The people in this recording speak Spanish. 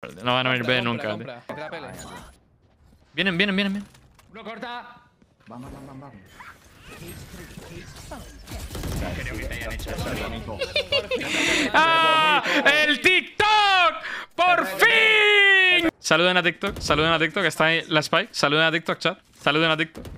No van a venir B nunca. Vienen, vienen, vienen, vienen. Uno corta. Vamos, vamos, vamos. ¡Ah! ¡El TikTok! ¡Por fin! Saluden a TikTok, saluden a TikTok, está ahí la Spike. Saluden a TikTok, chat. Saluden a TikTok.